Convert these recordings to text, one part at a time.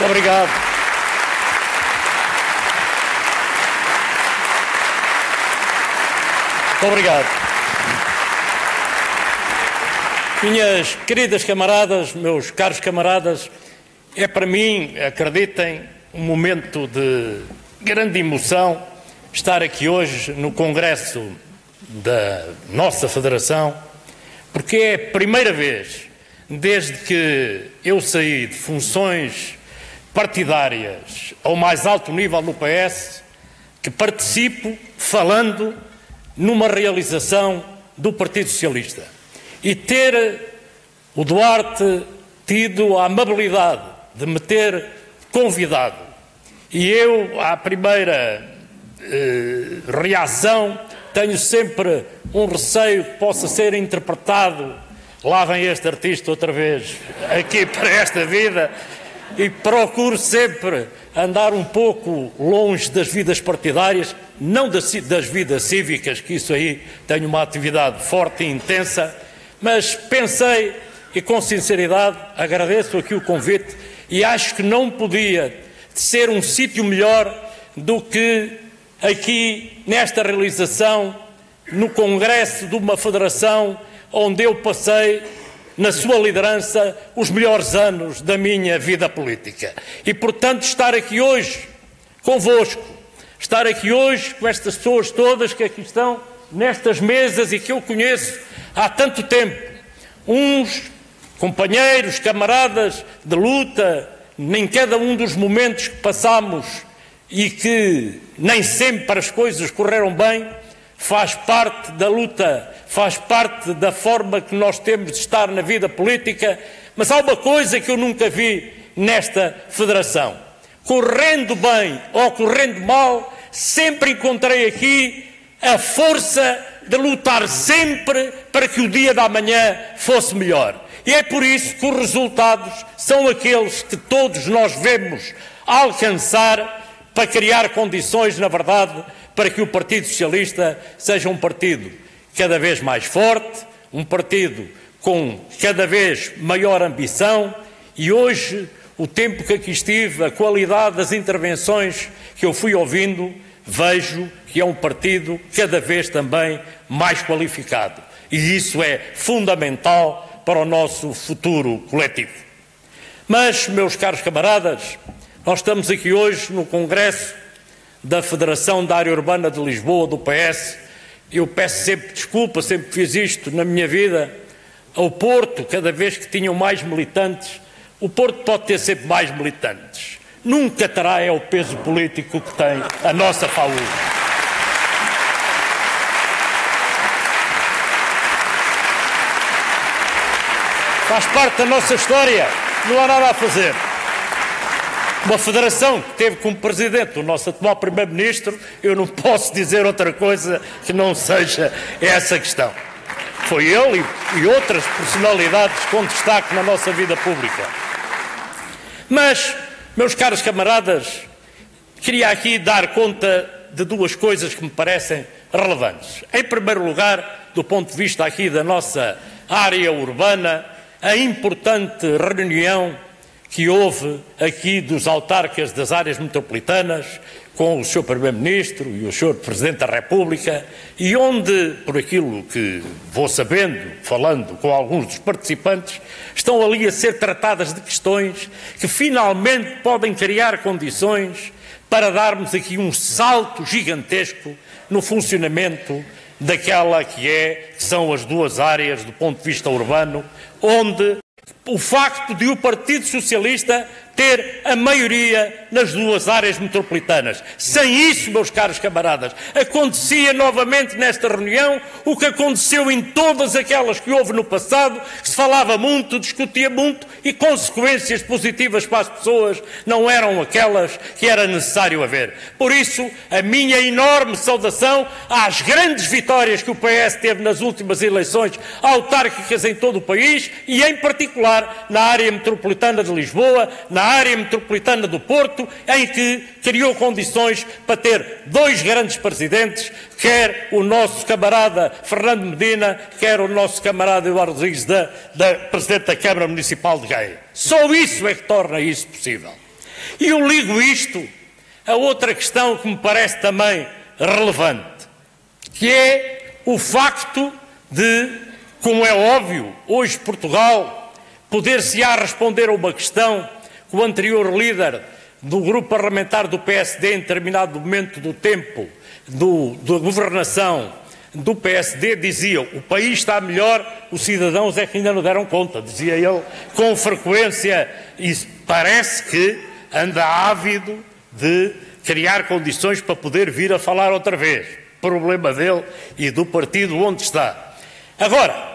Muito obrigado. Muito obrigado. Minhas queridas camaradas, meus caros camaradas, é para mim, acreditem, um momento de grande emoção estar aqui hoje no Congresso da nossa Federação, porque é a primeira vez desde que eu saí de funções partidárias ao mais alto nível no PS que participo falando numa realização do Partido Socialista. E ter o Duarte tido a amabilidade de me ter convidado e eu, à primeira eh, reação, tenho sempre um receio que possa ser interpretado. Lá vem este artista outra vez aqui para esta vida e procuro sempre andar um pouco longe das vidas partidárias, não das, das vidas cívicas, que isso aí tenho uma atividade forte e intensa, mas pensei e com sinceridade agradeço aqui o convite e acho que não podia ser um sítio melhor do que aqui nesta realização, no Congresso de uma federação onde eu passei, na sua liderança, os melhores anos da minha vida política. E, portanto, estar aqui hoje convosco, estar aqui hoje com estas pessoas todas que aqui estão nestas mesas e que eu conheço há tanto tempo, uns companheiros, camaradas de luta, em cada um dos momentos que passamos e que nem sempre as coisas correram bem, faz parte da luta, faz parte da forma que nós temos de estar na vida política, mas há uma coisa que eu nunca vi nesta federação. Correndo bem ou correndo mal, sempre encontrei aqui a força de lutar sempre para que o dia da manhã fosse melhor. E é por isso que os resultados são aqueles que todos nós vemos alcançar para criar condições, na verdade, para que o Partido Socialista seja um partido cada vez mais forte, um partido com cada vez maior ambição e hoje o tempo que aqui estive, a qualidade das intervenções que eu fui ouvindo, vejo que é um partido cada vez também mais qualificado. E isso é fundamental para o nosso futuro coletivo. Mas, meus caros camaradas, nós estamos aqui hoje no Congresso da Federação da Área Urbana de Lisboa, do PS. Eu peço sempre desculpa, sempre fiz isto na minha vida. Ao Porto, cada vez que tinham mais militantes, o Porto pode ter sempre mais militantes. Nunca terá é o peso político que tem a nossa FAU. Faz parte da nossa história, não há nada a fazer. Uma federação que teve como presidente o nosso atual primeiro-ministro, eu não posso dizer outra coisa que não seja essa questão. Foi ele e outras personalidades com destaque na nossa vida pública. Mas, meus caros camaradas, queria aqui dar conta de duas coisas que me parecem relevantes. Em primeiro lugar, do ponto de vista aqui da nossa área urbana, a importante reunião que houve aqui dos autarcas das áreas metropolitanas, com o Sr. Primeiro-Ministro e o Sr. Presidente da República, e onde, por aquilo que vou sabendo, falando com alguns dos participantes, estão ali a ser tratadas de questões que finalmente podem criar condições para darmos aqui um salto gigantesco no funcionamento daquela que é, que são as duas áreas do ponto de vista urbano, onde o facto de o Partido Socialista ter a maioria nas duas áreas metropolitanas. Sem isso, meus caros camaradas, acontecia novamente nesta reunião o que aconteceu em todas aquelas que houve no passado, que se falava muito, discutia muito e consequências positivas para as pessoas não eram aquelas que era necessário haver. Por isso, a minha enorme saudação às grandes vitórias que o PS teve nas últimas eleições autárquicas em todo o país e, em particular, na área metropolitana de Lisboa, na área metropolitana do Porto, em que criou condições para ter dois grandes presidentes, quer o nosso camarada Fernando Medina, quer o nosso camarada Eduardo Rodrigues, da, da Presidente da Câmara Municipal de Gaia. Só isso é que torna isso possível. E eu ligo isto a outra questão que me parece também relevante, que é o facto de, como é óbvio, hoje Portugal poder-se-á responder a uma questão que o anterior líder do grupo parlamentar do PSD, em determinado momento do tempo do, da governação do PSD, dizia o país está melhor, os cidadãos é que ainda não deram conta, dizia ele com frequência, e parece que anda ávido de criar condições para poder vir a falar outra vez. Problema dele e do partido onde está. Agora,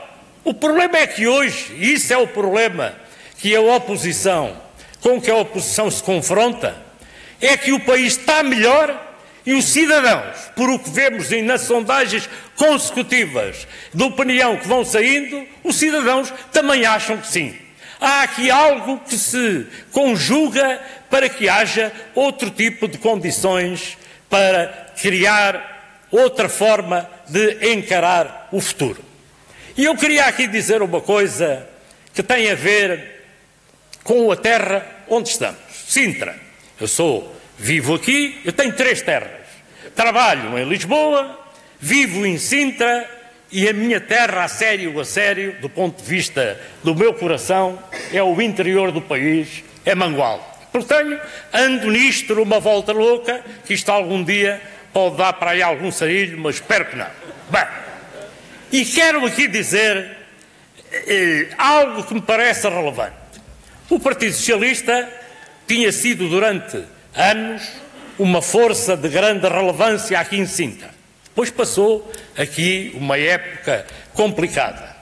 o problema é que hoje, isso é o problema que a oposição, com que a oposição se confronta, é que o país está melhor e os cidadãos, por o que vemos nas sondagens consecutivas de opinião que vão saindo, os cidadãos também acham que sim. Há aqui algo que se conjuga para que haja outro tipo de condições para criar outra forma de encarar o futuro. E eu queria aqui dizer uma coisa que tem a ver com a terra onde estamos, Sintra. Eu sou, vivo aqui, eu tenho três terras. Trabalho em Lisboa, vivo em Sintra e a minha terra, a sério, a sério, do ponto de vista do meu coração, é o interior do país, é Mangual. Portanto, ando nisto numa volta louca, que isto algum dia pode dar para aí algum sarilho, mas espero que não. Bem, e quero aqui dizer eh, algo que me parece relevante. O Partido Socialista tinha sido durante anos uma força de grande relevância aqui em Sintra. Depois passou aqui uma época complicada.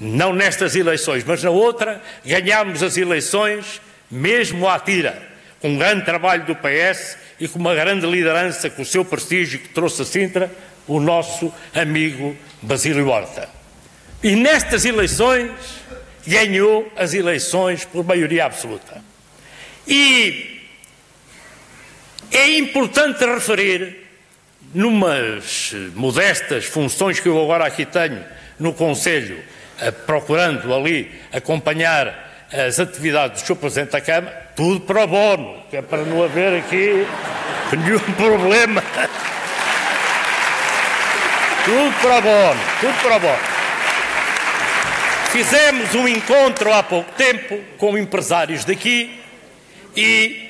Não nestas eleições, mas na outra, ganhámos as eleições mesmo à tira, com um grande trabalho do PS e com uma grande liderança, com o seu prestígio que trouxe a Sintra, o nosso amigo Basílio Horta. E nestas eleições ganhou as eleições por maioria absoluta. E é importante referir, numas modestas funções que eu agora aqui tenho no Conselho, eh, procurando ali acompanhar as atividades do Sr. Presidente da Câmara, tudo para o bono, que é para não haver aqui nenhum problema. Tudo para o bono, tudo para o bono. Fizemos um encontro há pouco tempo com empresários daqui e,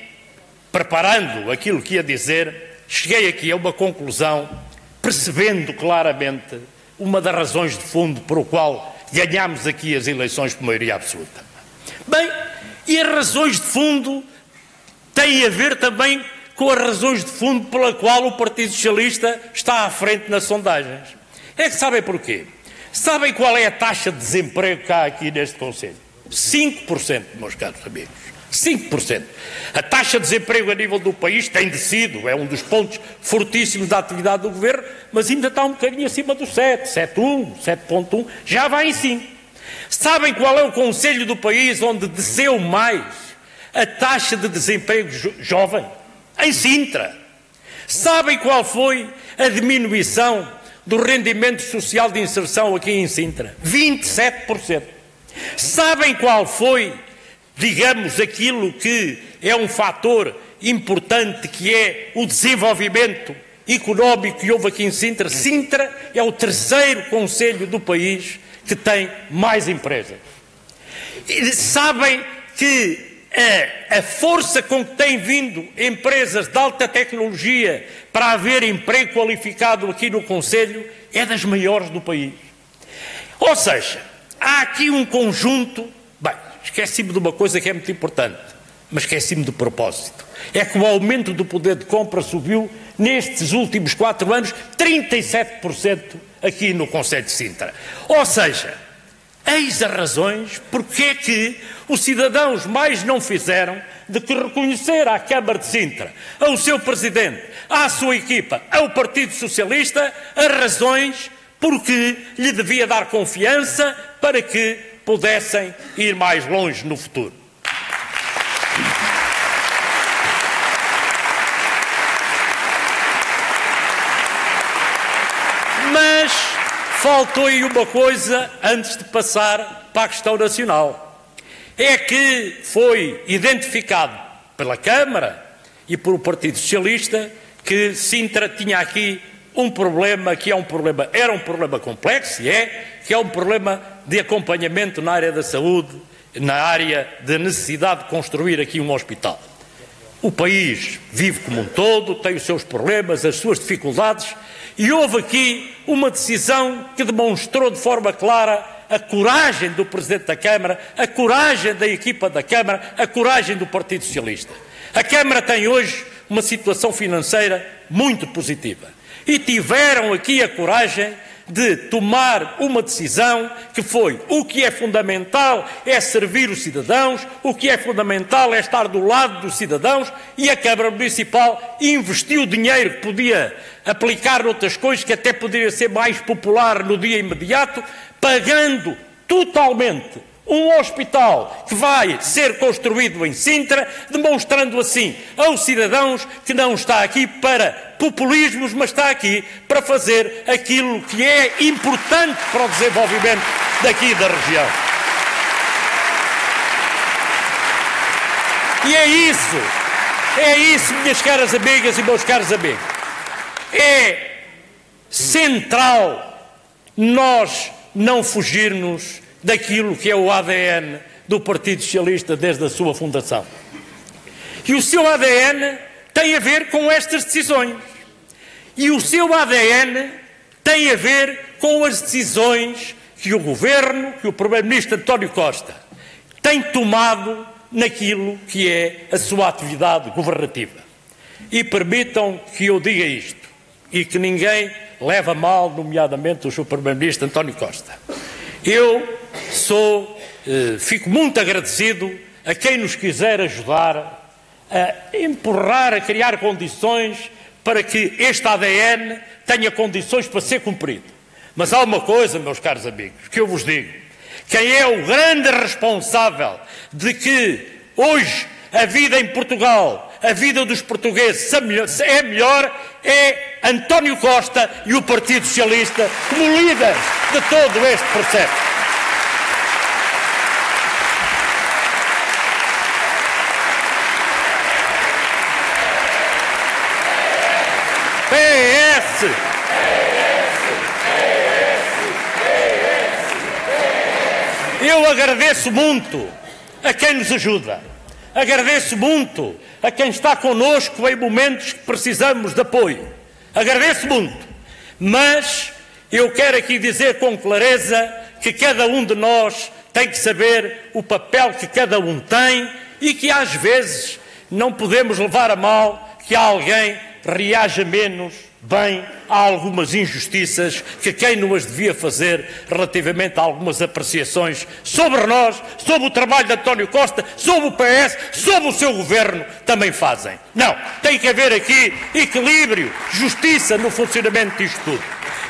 preparando aquilo que ia dizer, cheguei aqui a uma conclusão, percebendo claramente uma das razões de fundo por qual ganhámos aqui as eleições por maioria absoluta. Bem, e as razões de fundo têm a ver também com as razões de fundo pela qual o Partido Socialista está à frente nas sondagens. É que sabem porquê? Sabem qual é a taxa de desemprego que há aqui neste Conselho? 5%, meus caros amigos. 5%. A taxa de desemprego a nível do país tem descido, é um dos pontos fortíssimos da atividade do governo, mas ainda está um bocadinho acima do 7, 7,1, 7,1, já vai em 5. Sabem qual é o conselho do país onde desceu mais a taxa de desemprego jo jovem? Em Sintra. Sabem qual foi a diminuição do rendimento social de inserção aqui em Sintra? 27%. Sabem qual foi, digamos, aquilo que é um fator importante, que é o desenvolvimento económico que houve aqui em Sintra? Sintra é o terceiro conselho do país que tem mais empresas. Sabem que a, a, força com que têm vindo empresas de alta tecnologia para haver emprego qualificado aqui no Conselho é das maiores do país. Ou seja, há aqui um conjunto. Bem, esqueci-me de uma coisa que é muito importante, mas esqueci-me do propósito. É que o aumento do poder de compra subiu nestes últimos quatro anos 37% aqui no Conselho de Sintra. Ou seja, eis as razões porque é que os cidadãos mais não fizeram de que reconhecer à Câmara de Sintra, ao seu Presidente, à sua equipa, ao Partido Socialista, as razões porque lhe devia dar confiança para que pudessem ir mais longe no futuro. Mas faltou aí uma coisa antes de passar para a questão nacional. É que foi identificado pela Câmara e pelo Partido Socialista que Sintra tinha aqui um problema que é um problema, era um problema complexo e é, que é um problema de acompanhamento na área da saúde, na área de necessidade de construir aqui um hospital. O país vive como um todo, tem os seus problemas, as suas dificuldades, e houve aqui uma decisão que demonstrou de forma clara a coragem do Presidente da Câmara, a coragem da equipa da Câmara, a coragem do Partido Socialista. A Câmara tem hoje uma situação financeira muito positiva e tiveram aqui a coragem de tomar uma decisão que foi o que é fundamental é servir os cidadãos, o que é fundamental é estar do lado dos cidadãos e a Câmara Municipal investiu dinheiro que podia aplicar noutras coisas, que até poderia ser mais popular no dia imediato, pagando totalmente um hospital que vai ser construído em Sintra, demonstrando assim aos cidadãos que não está aqui para populismos, mas está aqui para fazer aquilo que é importante para o desenvolvimento daqui da região. E é isso, é isso, minhas caras amigas e meus caros amigos. É central nós não fugirmos daquilo que é o ADN do Partido Socialista desde a sua fundação. E o seu ADN tem a ver com estas decisões. E o seu ADN tem a ver com as decisões que o Governo, que o Primeiro-Ministro António Costa tem tomado naquilo que é a sua atividade governativa. E permitam que eu diga isto, e que ninguém leva mal, nomeadamente o seu Primeiro-Ministro António Costa. Eu sou, eh, fico muito agradecido a quem nos quiser ajudar a empurrar, a criar condições para que este ADN tenha condições para ser cumprido. Mas há uma coisa, meus caros amigos, que eu vos digo: quem é o grande responsável de que hoje a vida em Portugal, a vida dos portugueses é melhor, é António Costa e o Partido Socialista como líderes de todo este processo. PS! Eu agradeço muito a quem nos ajuda. Agradeço muito a quem está conosco em momentos que precisamos de apoio. Agradeço muito. Mas eu quero aqui dizer com clareza que cada um de nós tem que saber o papel que cada um tem e que às vezes não podemos levar a mal que alguém reaja menos bem a algumas injustiças que quem não as devia fazer relativamente a algumas apreciações sobre nós, sobre o trabalho de António Costa, sobre o PS, sobre o seu governo, também fazem. Não, tem que haver aqui equilíbrio, justiça no funcionamento disto tudo.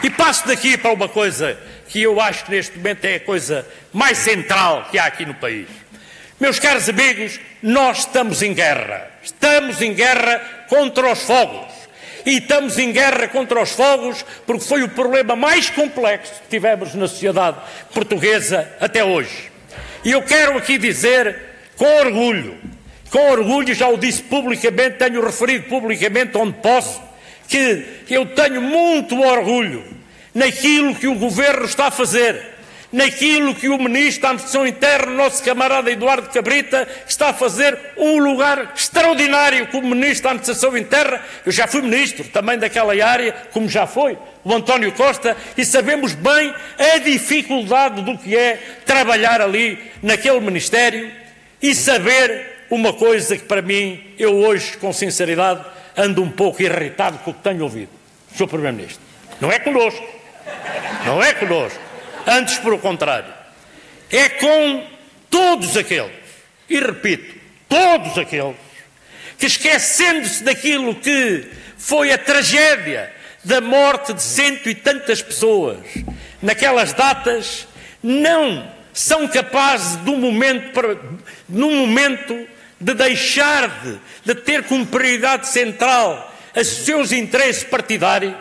E passo daqui para uma coisa que eu acho que neste momento é a coisa mais central que há aqui no país. Meus caros amigos, nós estamos em guerra. Estamos em guerra contra os fogos. E estamos em guerra contra os fogos porque foi o problema mais complexo que tivemos na sociedade portuguesa até hoje. E eu quero aqui dizer com orgulho, com orgulho, já o disse publicamente, tenho referido publicamente onde posso, que eu tenho muito orgulho naquilo que o governo está a fazer naquilo que o Ministro da Administração Interna, nosso camarada Eduardo Cabrita, está a fazer um lugar extraordinário como Ministro da Administração Interna. Eu já fui Ministro também daquela área, como já foi o António Costa, e sabemos bem a dificuldade do que é trabalhar ali naquele Ministério e saber uma coisa que para mim, eu hoje, com sinceridade, ando um pouco irritado com o que tenho ouvido. Sr. Primeiro-Ministro, não é conosco, não é conosco Antes, pelo contrário, é com todos aqueles, e repito, todos aqueles, que esquecendo-se daquilo que foi a tragédia da morte de cento e tantas pessoas naquelas datas, não são capazes, de um momento para, momento, de deixar de, de ter como prioridade central os seus interesses partidários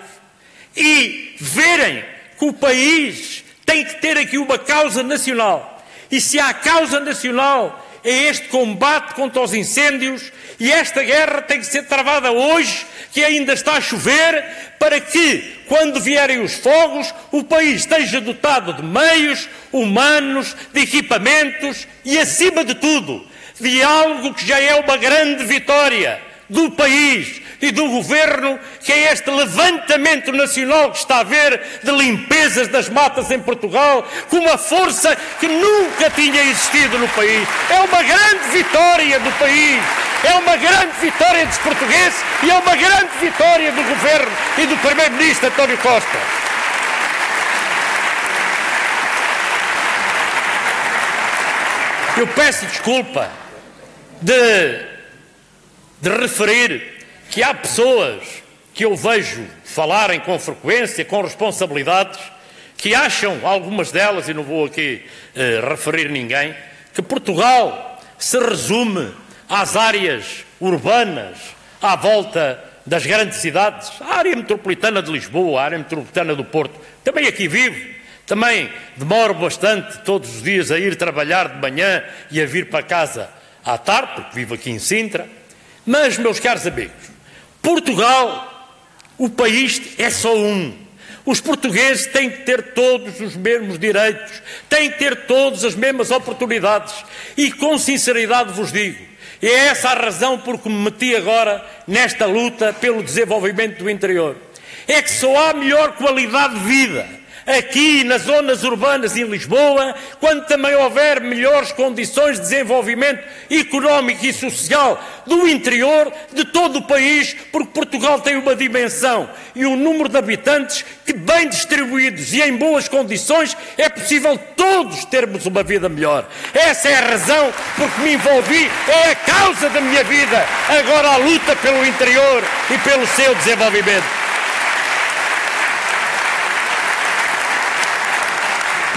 e verem que o país tem que ter aqui uma causa nacional. E se há causa nacional é este combate contra os incêndios E esta guerra tem que ser travada hoje, que ainda está a chover, para que, quando vierem os fogos, o país esteja dotado de meios humanos, de equipamentos e, acima de tudo, de algo que já é uma grande vitória do país e do governo, que é este levantamento nacional que está a haver de limpezas das matas em Portugal, com uma força que nunca tinha existido no país. É uma grande vitória do país, é uma grande vitória dos portugueses e é uma grande vitória do governo e do Primeiro-Ministro António Costa. Eu peço desculpa de, de referir que há pessoas que eu vejo falarem com frequência, com responsabilidades, que acham, algumas delas, e não vou aqui uh, referir ninguém, que Portugal se resume às áreas urbanas à volta das grandes cidades, a área metropolitana de Lisboa, a área metropolitana do Porto. Também aqui vivo, também demoro bastante todos os dias a ir trabalhar de manhã e a vir para casa à tarde, porque vivo aqui em Sintra. Mas, meus caros amigos, Portugal, o país é só um. Os portugueses têm que ter todos os mesmos direitos, têm que ter todas as mesmas oportunidades. E com sinceridade vos digo, é essa a razão por que me meti agora nesta luta pelo desenvolvimento do interior. É que só há melhor qualidade de vida aqui nas zonas urbanas em Lisboa, quando também houver melhores condições de desenvolvimento económico e social do interior de todo o país, porque Portugal tem uma dimensão e um número de habitantes que, bem distribuídos e em boas condições, é possível todos termos uma vida melhor. Essa é a razão por que me envolvi, é a causa da minha vida. Agora a luta pelo interior e pelo seu desenvolvimento.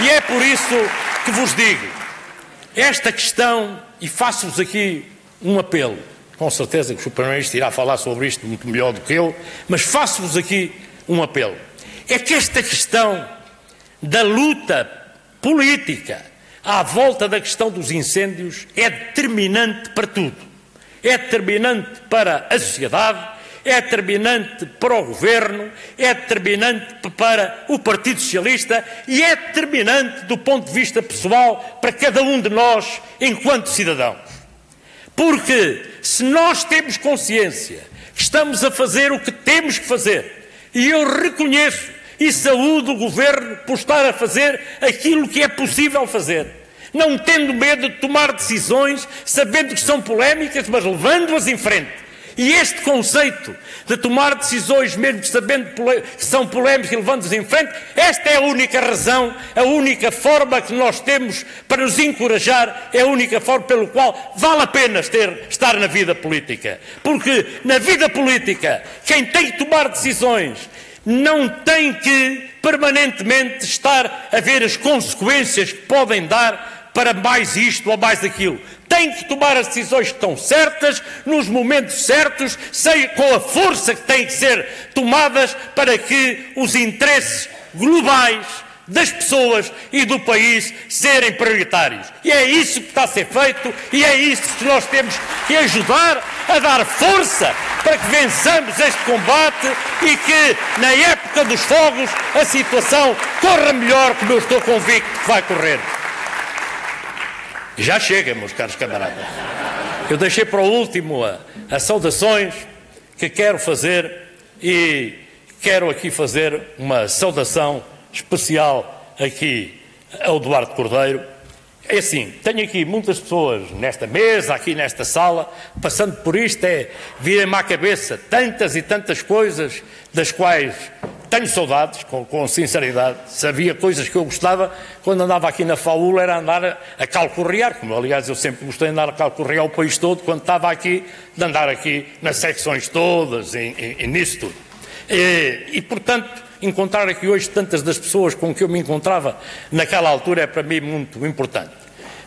E é por isso que vos digo, esta questão, e faço-vos aqui um apelo, com certeza que o Primeiro-Ministro irá falar sobre isto muito melhor do que eu, mas faço-vos aqui um apelo. É que esta questão da luta política à volta da questão dos incêndios é determinante para tudo. É determinante para a sociedade, é determinante para o governo, é determinante para o Partido Socialista e é determinante do ponto de vista pessoal para cada um de nós enquanto cidadãos. Porque se nós temos consciência que estamos a fazer o que temos que fazer, e eu reconheço e saúdo o governo por estar a fazer aquilo que é possível fazer não tendo medo de tomar decisões, sabendo que são polémicas, mas levando-as em frente. E este conceito de tomar decisões, mesmo sabendo que são polémicas e levando-os em frente, esta é a única razão, a única forma que nós temos para nos encorajar, é a única forma pelo qual vale a pena ter, estar na vida política. Porque na vida política, quem tem que tomar decisões não tem que permanentemente estar a ver as consequências que podem dar para mais isto ou mais aquilo tem que tomar as decisões que estão certas, nos momentos certos, sei, com a força que têm que ser tomadas para que os interesses globais das pessoas e do país serem prioritários. E é isso que está a ser feito e é isso que nós temos que ajudar a dar força para que vençamos este combate e que na época dos fogos a situação corra melhor como eu estou convicto que vai correr. Já chega, meus caros camaradas. Eu deixei para o último as saudações que quero fazer e quero aqui fazer uma saudação especial aqui ao Eduardo Cordeiro. É assim, tenho aqui muitas pessoas nesta mesa, aqui nesta sala, passando por isto, é virem-me à cabeça tantas e tantas coisas das quais tenho saudades, com, com, sinceridade. Se havia coisas que eu gostava, quando andava aqui na Faula, era andar a, a calcorrear, como aliás eu sempre gostei de andar a calcorrear o país todo, quando estava aqui, de andar aqui nas secções todas e, e, e nisso tudo. E, e, portanto, encontrar aqui hoje tantas das pessoas com que eu me encontrava naquela altura é para mim muito importante.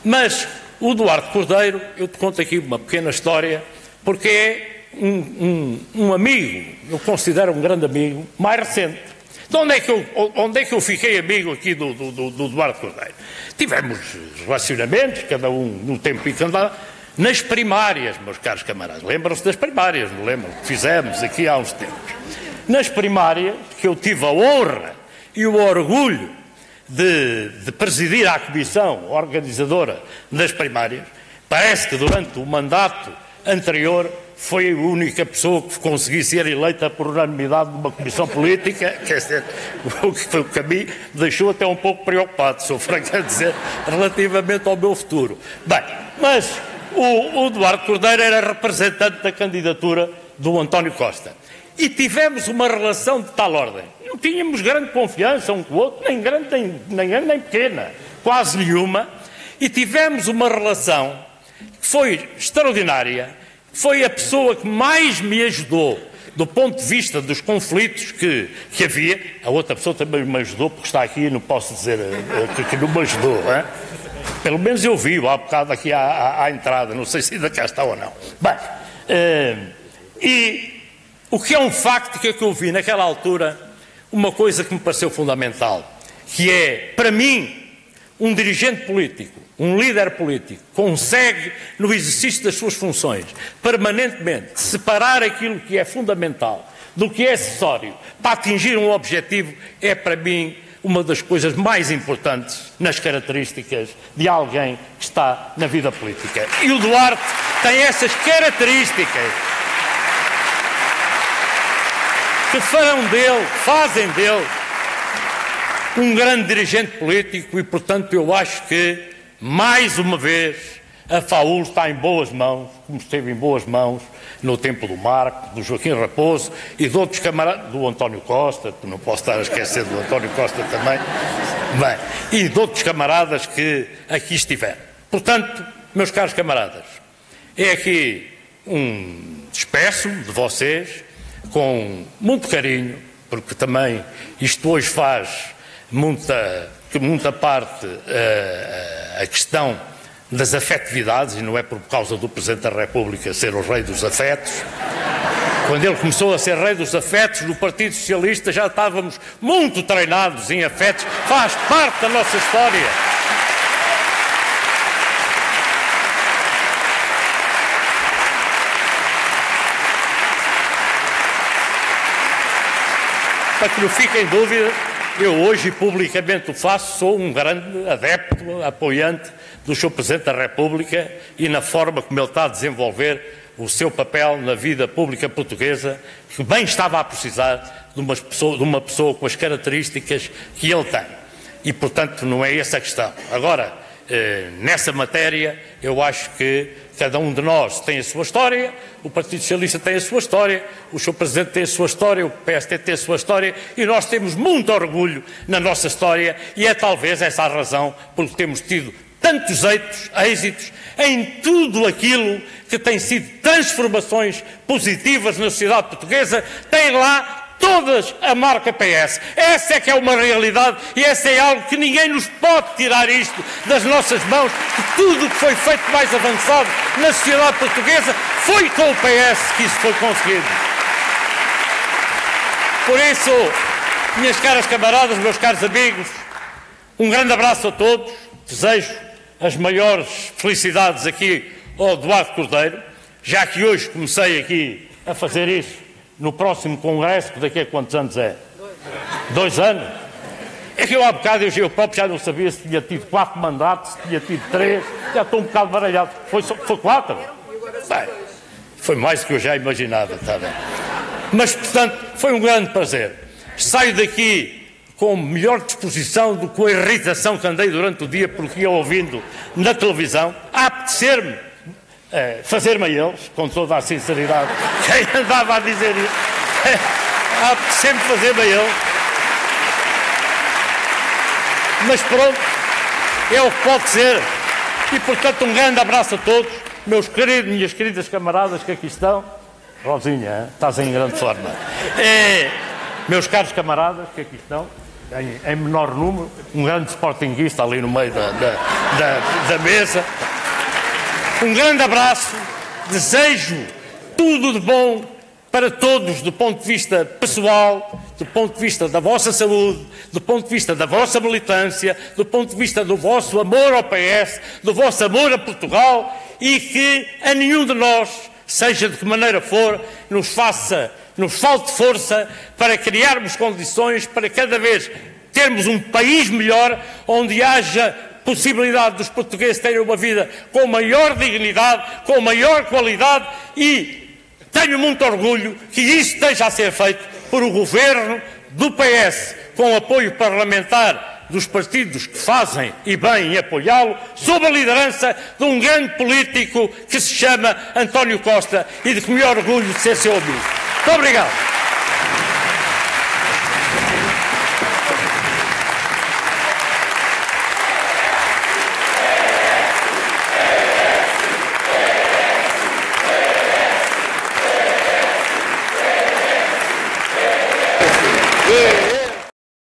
Mas o Duarte Cordeiro, eu te conto aqui uma pequena história, porque é um, um, um, amigo, eu considero um grande amigo, mais recente. De onde é que eu, onde é que eu fiquei amigo aqui do, do, do, do Eduardo Cordeiro? Tivemos relacionamentos, cada um no tempo em que andava, nas primárias, meus caros camaradas. Lembram-se das primárias, não lembram? Que fizemos aqui há uns tempos. Nas primárias, que eu tive a honra e o orgulho de, de presidir a comissão organizadora das primárias, parece que durante o mandato anterior foi a única pessoa que consegui ser eleita por unanimidade numa comissão política, quer dizer, o que, o que a mim deixou até um pouco preocupado, sou franco a dizer, relativamente ao meu futuro. Bem, mas o, o Eduardo Cordeiro era representante da candidatura do António Costa. E tivemos uma relação de tal ordem. Não tínhamos grande confiança um com o outro, nem grande, nem, nem grande, nem pequena, quase nenhuma. E tivemos uma relação que foi extraordinária, foi a pessoa que mais me ajudou do ponto de vista dos conflitos que, que havia. A outra pessoa também me ajudou, porque está aqui e não posso dizer uh, que, que, não me ajudou. Hein? Pelo menos eu vi há bocado aqui à, à, à, entrada, não sei se ainda cá está ou não. Bem, uh, e o que é um facto que, é que eu vi naquela altura, uma coisa que me pareceu fundamental, que é, para mim, um dirigente político um líder político consegue, no exercício das suas funções, permanentemente separar aquilo que é fundamental do que é acessório para atingir um objetivo, é para mim uma das coisas mais importantes nas características de alguém que está na vida política. E o Duarte tem essas características que farão dele, fazem dele, um grande dirigente político e, portanto, eu acho que mais uma vez, a FAUL está em boas mãos, como esteve em boas mãos no tempo do Marco, do Joaquim Raposo e de outros camaradas, do António Costa, não posso estar a esquecer do António Costa também, bem, e de outros camaradas que aqui estiveram. Portanto, meus caros camaradas, é aqui um despeço de vocês com muito carinho, porque também isto hoje faz muita, muita parte. Uh, a questão das afetividades, e não é por causa do Presidente da República ser o rei dos afetos. Quando ele começou a ser rei dos afetos, no Partido Socialista já estávamos muito treinados em afetos, faz parte da nossa história. Para que não fiquem dúvidas, eu hoje publicamente o faço, sou um grande adepto, apoiante do Sr. Presidente da República e na forma como ele está a desenvolver o seu papel na vida pública portuguesa, que bem estava a precisar de uma pessoa, de uma pessoa com as características que ele tem. E, portanto, não é essa a questão. Agora, nessa matéria, eu acho que cada um de nós tem a sua história, o Partido Socialista tem a sua história, o Sr. Presidente tem a sua história, o PST tem a sua história e nós temos muito orgulho na nossa história e é talvez essa a razão por que temos tido tantos êxitos, êxitos em tudo aquilo que tem sido transformações positivas na sociedade portuguesa, tem lá todas a marca PS. Essa é que é uma realidade e essa é algo que ninguém nos pode tirar isto das nossas mãos, que tudo que foi feito mais avançado na sociedade portuguesa foi com o PS que isso foi conseguido. Por isso, minhas caras camaradas, meus caros amigos, um grande abraço a todos, desejo as maiores felicidades aqui ao Eduardo Cordeiro, já que hoje comecei aqui a fazer isso no próximo congresso, que daqui a quantos anos é? Dois anos? É que eu há bocado, eu, eu próprio já não sabia se tinha tido quatro mandatos, se tinha tido três, já estou um bocado baralhado. Foi, foi quatro? Bem, foi mais do que eu já imaginava, está bem. Mas, portanto, foi um grande prazer. Saio daqui com melhor disposição do que a irritação que andei durante o dia porque ia ouvindo na televisão, a apetecer-me é, fazer-me a eles, com toda a sinceridade, quem andava a dizer isso, é, sempre fazer-me a eles. Mas pronto, é o que pode ser. E portanto, um grande abraço a todos, meus queridos, minhas queridas camaradas que aqui estão. Rosinha, estás em grande forma. É, meus caros camaradas que aqui estão, em, em, menor número, um grande sportinguista ali no meio da, da, da, da mesa. Um grande abraço, desejo tudo de bom para todos, do ponto de vista pessoal, do ponto de vista da vossa saúde, do ponto de vista da vossa militância, do ponto de vista do vosso amor ao PS, do vosso amor a Portugal e que a nenhum de nós, seja de que maneira for, nos faça, nos falte força para criarmos condições para cada vez termos um país melhor, onde haja possibilidade dos portugueses terem uma vida com maior dignidade, com maior qualidade e tenho muito orgulho que isso esteja a ser feito por o governo do PS, com apoio parlamentar dos partidos que fazem e bem em apoiá-lo, sob a liderança de um grande político que se chama António Costa e de que me orgulho de ser seu amigo. Muito obrigado.